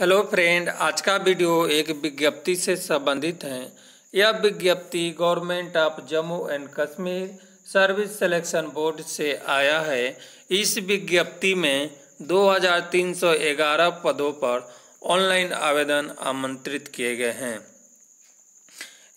Hello friend आज का video एक विज्ञप्ति से संबंधित है। यह विज्ञप्ति government of Jammu and Kashmir service selection board से आया है। इस विज्ञप्ति में 2311 पदों पर ऑनलाइन आवेदन आमंत्रित किए गए हैं।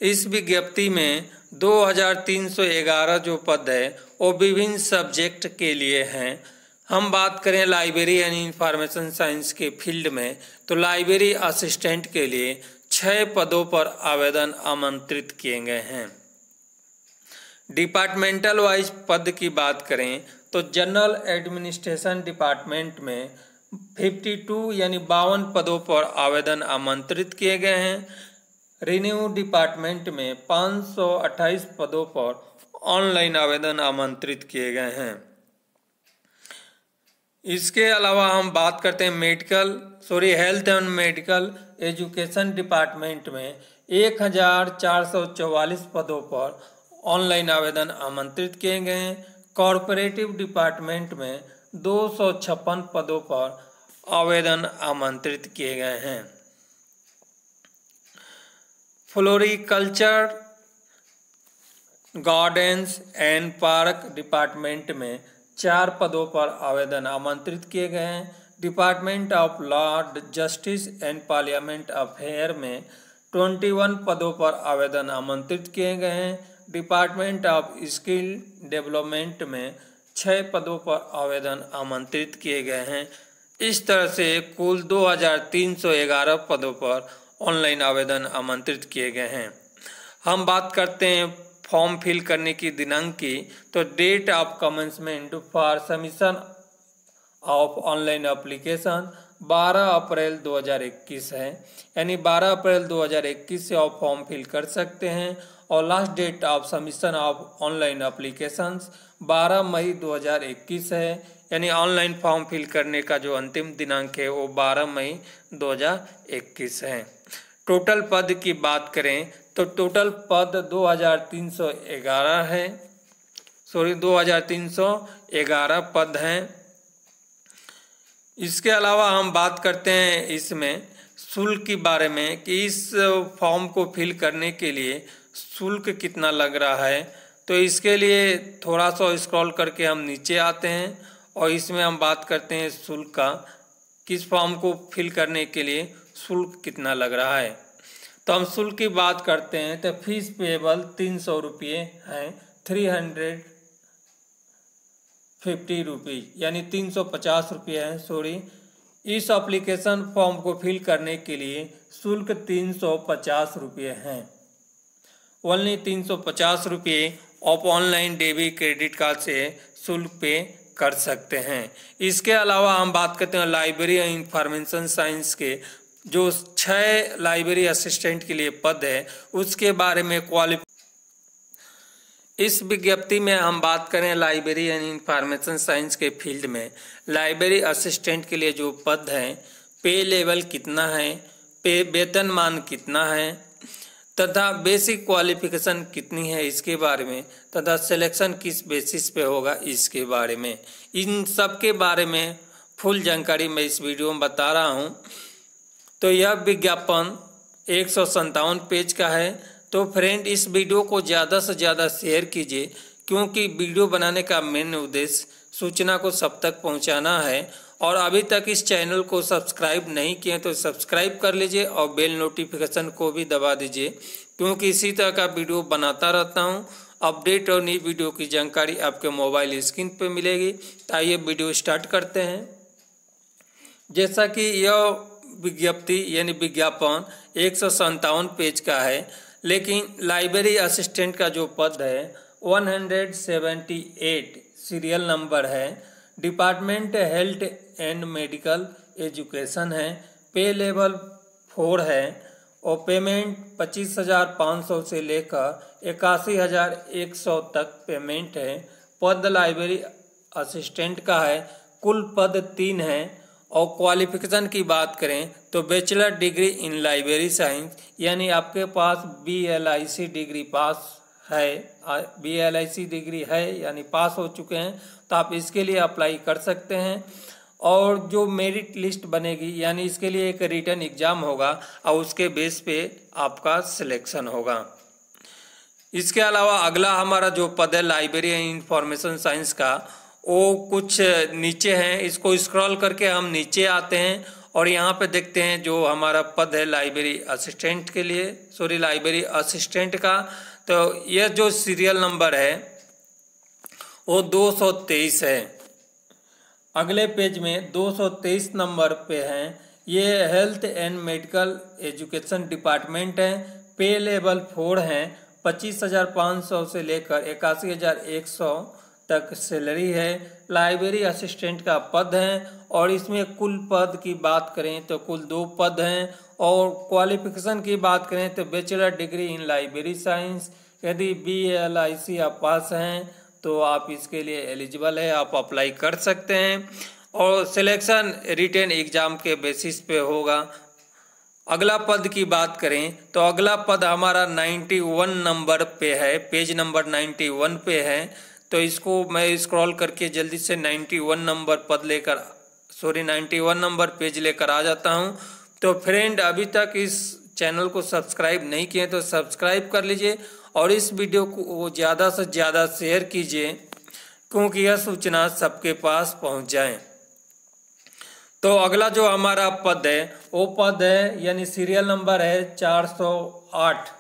इस विज्ञप्ति में 2311 जो पद है, वो विभिन्न सब्जेक्ट के लिए हैं। हम बात करें लाइब्रेरी एंड इंफॉर्मेशन साइंस के फ़ील्ड में तो लाइब्रेरी असिस्टेंट के लिए छह पदों पर आवेदन आमंत्रित किए गए हैं। डिपार्टमेंटल वाइज पद की बात करें तो जनरल एडमिनिस्ट्रेशन डिपार्टमेंट में 52 यानी बावन पदों पर आवेदन आमंत्रित किए गए हैं। रिन्यू डिपार्टमेंट में 528 पदों पर ऑनलाइन आवेदन आमंत्रित किए गए हैं। इसके अलावा हम बात करते हैं medical sorry health and medical education department में एक हज़ार चार सौ चौवालीस पदों पर ऑनलाइन आवेदन आमंत्रित किए गए हैं। कॉरपोरेटिव डिपार्टमेंट में दो सौ छप्पन पदों पर आवेदन आमंत्रित किए गए हैं। Floriculture gardens and park department में चार पदों पर आवेदन आमंत्रित किए गए हैं। Department of law justice and parliament affair में ट्वेंटी वन पदों पर आवेदन आमंत्रित किए गए हैं। डिपार्टमेंट ऑफ़ स्किल डेवलपमेंट में छः पदों पर आवेदन आमंत्रित किए गए हैं। इस तरह से कुल 2311 पदों पर ऑनलाइन आवेदन आमंत्रित किए गए हैं। हम बात करते हैं फॉर्म फिल करने की दिनांक की तो date of commencement for submission of online application 12 April 2021 है। यानी 12 अप्रैल 2021 से आप फॉर्म फिल कर सकते हैं और last date of submission of online applications 12 मई 2021 है। यानी ऑनलाइन फॉर्म फिल करने का जो अंतिम दिनांक है, वो 12 मई 2021 है। टोटल पद की बात करें तो टोटल पद 2311 है। सॉरी 2311 पद हैं। इसके अलावा हम बात करते हैं इसमें शुल्क के बारे में कि इस फॉर्म को फिल करने के लिए शुल्क कितना लग रहा है। तो इसके लिए थोड़ा सा स्क्रॉल करके हम नीचे आते हैं और इसमें हम बात करते हैं शुल्क का। किस फॉर्म को फिल करने के लिए शुल्क कितना लग रहा है? तो हम शुल्क की बात करते हैं तो फ़ीस पेबल तीन सौ रुपये हैं थ्री हंड्रेड फिफ्टी रुपीज़ यानी तीन सौ पचास रुपये हैं सॉरी इस एप्लीकेशन फॉर्म को फिल करने के लिए शुल्क तीन सौ पचास रुपये हैं। ओनली तीन सौ पचास रुपये आप ऑनलाइन डेबिट क्रेडिट कार्ड से शुल्क पे कर सकते हैं। इसके अलावा हम बात करते हैं लाइब्रेरी एंड इंफॉर्मेशन साइंस के जो छह लाइब्रेरी असिस्टेंट के लिए पद है, उसके बारे में क्वालिफ इस विज्ञप्ति में हम बात करें लाइब्रेरी एंड इंफॉर्मेशन साइंस के फ़ील्ड में। लाइब्रेरी असिस्टेंट के लिए जो पद है पे लेवल कितना है पे वेतन मान कितना है, तथा बेसिक क्वालिफिकेशन कितनी है इसके बारे में, तथा सिलेक्शन किस बेसिस पे होगा इसके बारे में। इन सब के बारे में फुल जानकारी मैं इस वीडियो में बता रहा हूँ। तो यह विज्ञापन एक पेज का है। तो फ्रेंड, इस वीडियो को ज़्यादा से ज़्यादा शेयर कीजिए, क्योंकि वीडियो बनाने का मेन उद्देश्य सूचना को सब तक पहुंचाना है। और अभी तक इस चैनल को सब्सक्राइब नहीं किए तो सब्सक्राइब कर लीजिए और बेल नोटिफिकेशन को भी दबा दीजिए, क्योंकि इसी तरह का वीडियो बनाता रहता हूँ। अपडेट और नई वीडियो की जानकारी आपके मोबाइल स्क्रीन पर मिलेगी। तो आइए वीडियो स्टार्ट करते हैं। जैसा कि यह विज्ञप्ति यानी विज्ञापन एक सौ सत्तावन पेज का है, लेकिन लाइब्रेरी असिस्टेंट का जो पद है 178 सीरियल नंबर है। Department health and medical education है, पे लेवल फोर है और पेमेंट पच्चीस हज़ार पाँच सौ से लेकर इक्यासी हज़ार एक सौ तक पेमेंट है। पद लाइब्रेरी असिस्टेंट का है, कुल पद तीन है। और क्वालिफिकेशन की बात करें तो bachelor degree in library science यानी आपके पास B L I C degree पास है B L I C degree है, यानी पास हो चुके हैं तो आप इसके लिए अप्लाई कर सकते हैं। और जो मेरिट लिस्ट बनेगी, यानी इसके लिए एक रिटर्न एग्ज़ाम होगा, और उसके बेस पे आपका सिलेक्शन होगा। इसके अलावा अगला हमारा जो पद है लाइब्रेरी इंफॉर्मेशन साइंस का वो कुछ नीचे हैं, इसको स्क्रॉल करके हम नीचे आते हैं और यहाँ पे देखते हैं जो हमारा पद है लाइब्रेरी असिस्टेंट के लिए सॉरी लाइब्रेरी असिस्टेंट का। तो यह जो सीरियल नंबर है, वो 223 है। अगले पेज में 223 नंबर पे हैं। ये health and medical education department है। पे लेवल फोर हैं। पच्चीस हज़ार पाँच सौ से लेकर इक्यासी हज़ार एक सौ। तक सैलरी है। लाइब्रेरी असिस्टेंट का पद है और इसमें कुल पद की बात करें तो कुल दो पद हैं और क्वालिफिकेशन की बात करें तो bachelor degree in library science यदि बी एल आई सी आप पास हैं तो आप इसके लिए एलिजिबल है, आप अप्लाई कर सकते हैं और सिलेक्शन रिटेन एग्ज़ाम के बेसिस पे होगा। अगला पद की बात करें तो अगला पद हमारा 91 नंबर पे है पेज नंबर 91 पे है। तो इसको मैं स्क्रॉल करके जल्दी से 91 नंबर पद लेकर सॉरी 91 नंबर पेज लेकर आ जाता हूँ। तो फ्रेंड अभी तक इस चैनल को सब्सक्राइब नहीं किए तो सब्सक्राइब कर लीजिए और इस वीडियो को ज़्यादा से ज़्यादा शेयर कीजिए, क्योंकि यह सूचना सबके पास पहुँच जाए। तो अगला जो हमारा पद है, वो पद है, यानी सीरियल नंबर है 408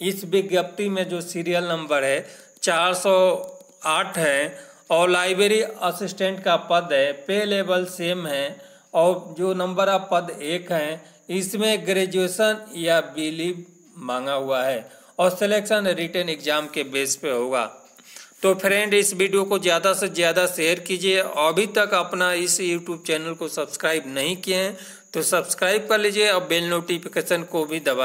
इस विज्ञप्ति में जो सीरियल नंबर है 408 है और लाइब्रेरी असिस्टेंट का पद है, पे लेवल सेम है और जो नंबर ऑफ़ पद एक है, इसमें ग्रेजुएशन या बिलीव मांगा हुआ है और सिलेक्शन रिटर्न एग्ज़ाम के बेस पे होगा। तो फ्रेंड, इस वीडियो को ज़्यादा से ज़्यादा शेयर कीजिए। अभी तक अपना इस यूट्यूब चैनल को सब्सक्राइब नहीं किए हैं तो सब्सक्राइब कर लीजिए और बेल नोटिफिकेशन को भी दबा